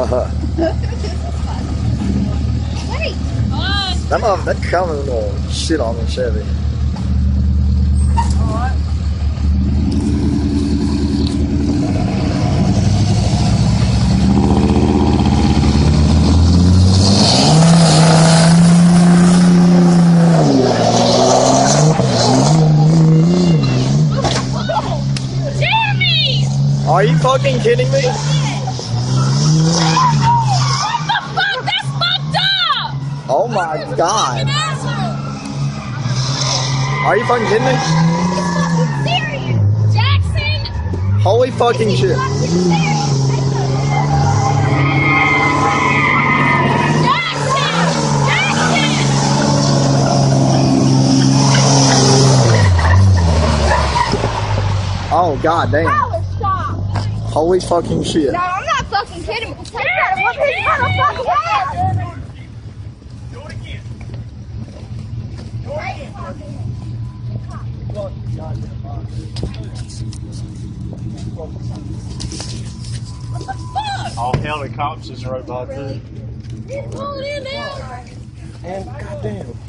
Wait. that mother, that color will shit on the Chevy. Are you fucking kidding me? Oh my god. Are you fucking kidding me? Jackson! Holy fucking shit. Jackson! Jackson! Oh god damn. Holy fucking shit. No, I'm not fucking kidding. Take that fucking All helicopters are about to. Pull it in now. And goddamn.